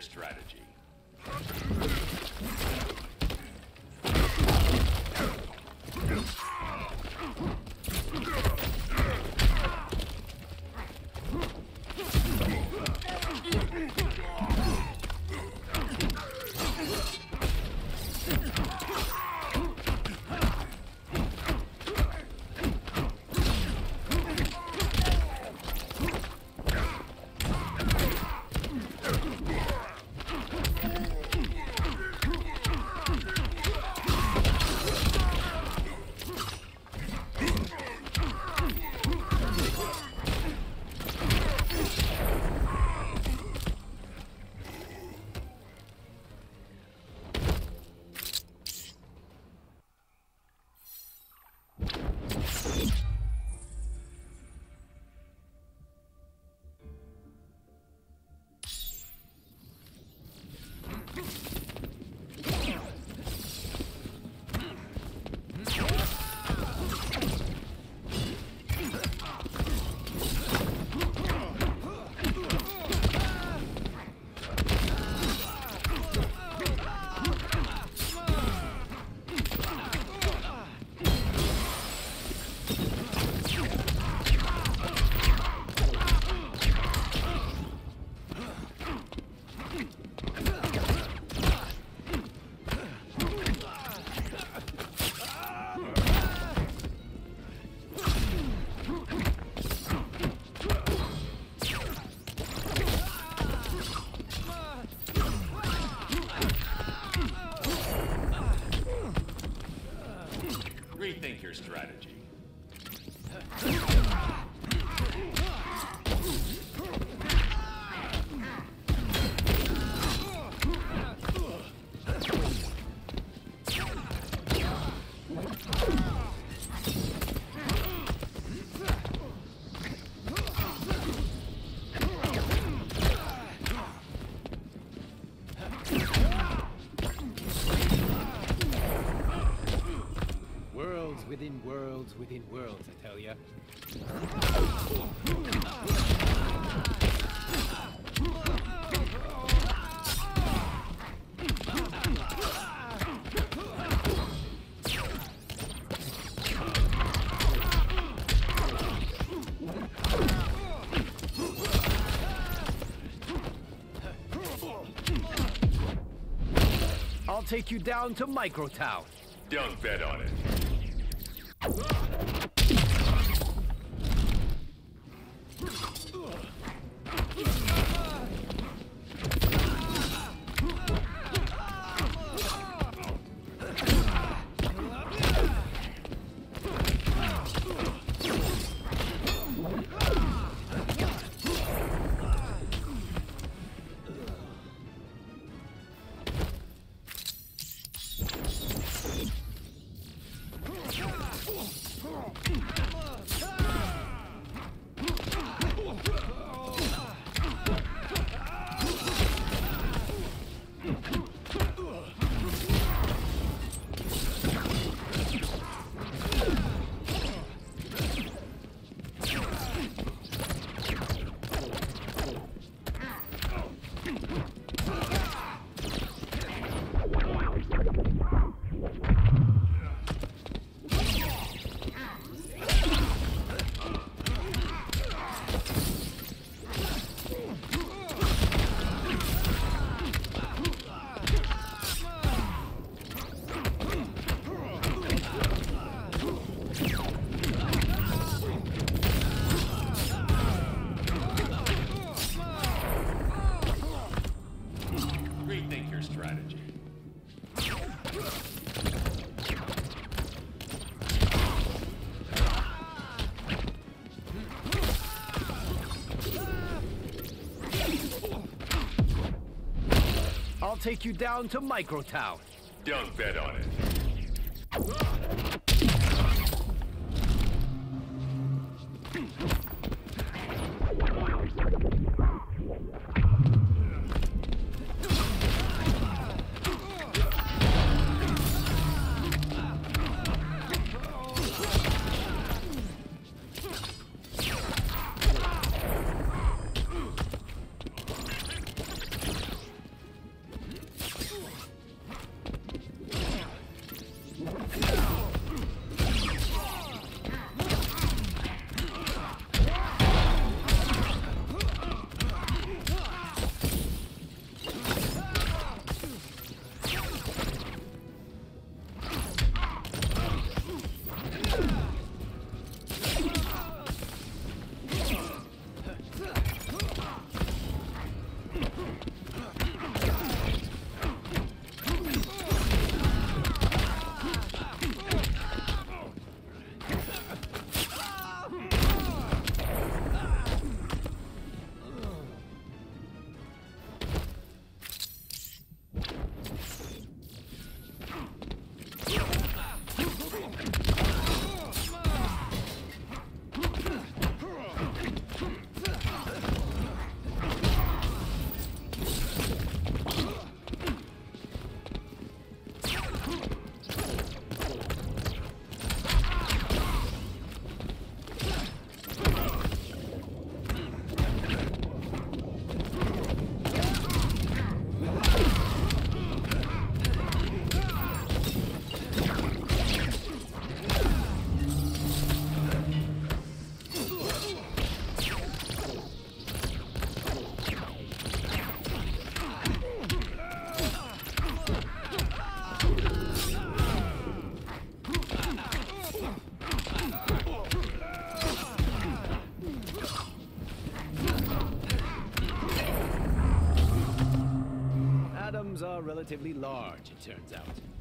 strategy. Worlds within worlds, I tell ya. I'll take you down to Microtown. Don't bet on it. Take you down to Microtown. Don't bet on it. Large, it turns out.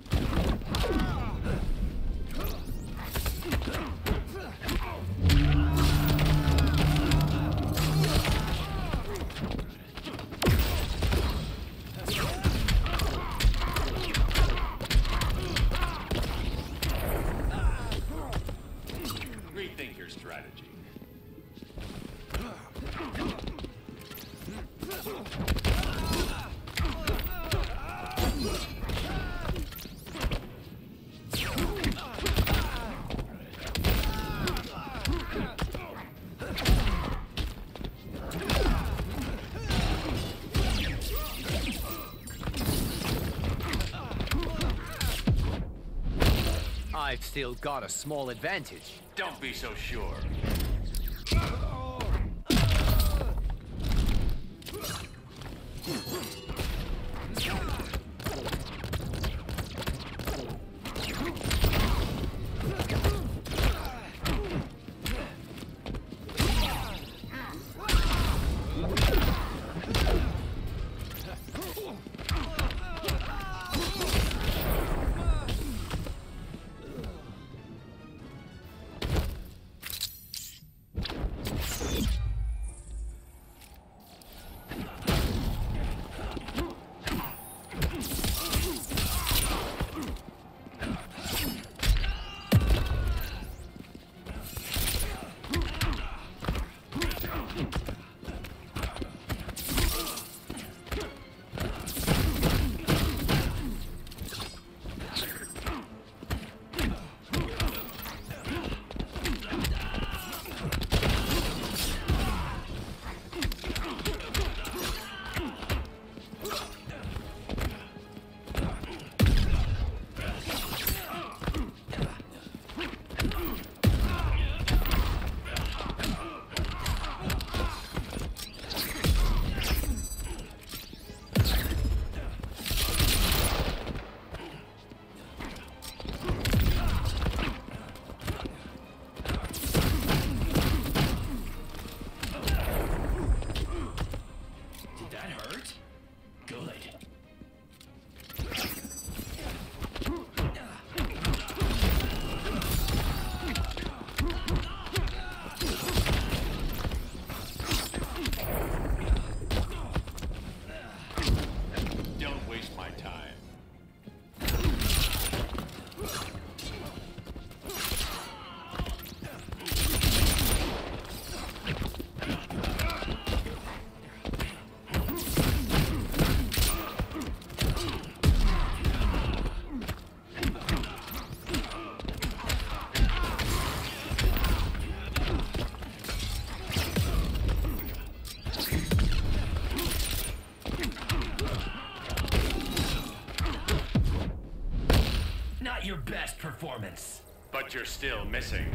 I've still got a small advantage. Don't be so sure. Performance. But you're still missing.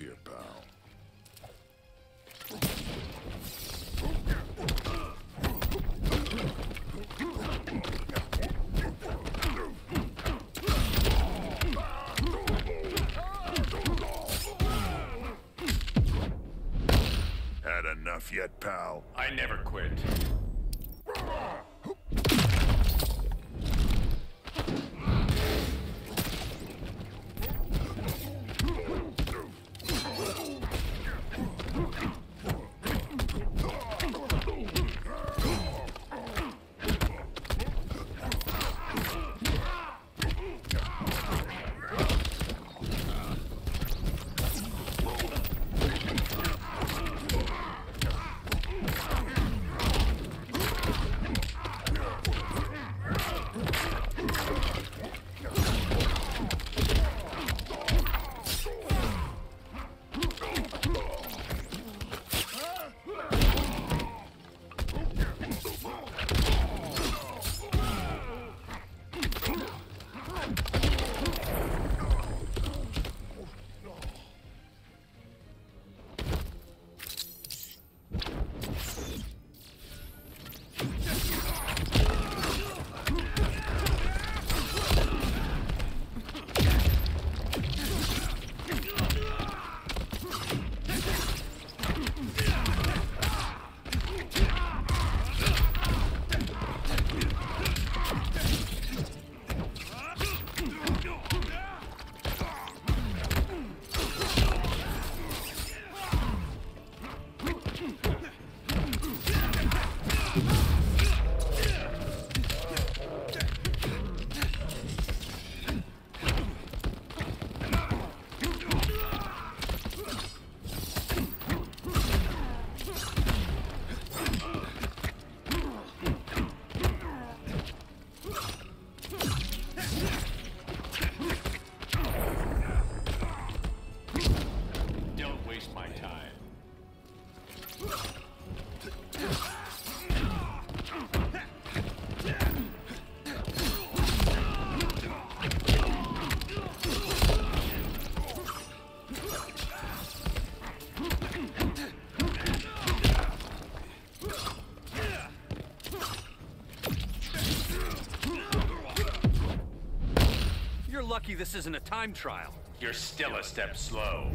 Here, pal. Had enough yet, pal? I never quit. Lucky this isn't a time trial. You're still a step slow.